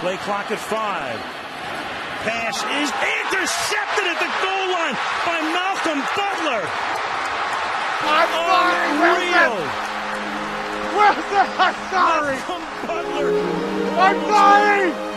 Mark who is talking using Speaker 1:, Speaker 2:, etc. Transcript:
Speaker 1: Play clock at five. Pass is intercepted at the goal line by Malcolm Butler.
Speaker 2: I'm sorry, Wilson! Wilson, I'm sorry!
Speaker 1: Malcolm Butler.
Speaker 2: I'm sorry!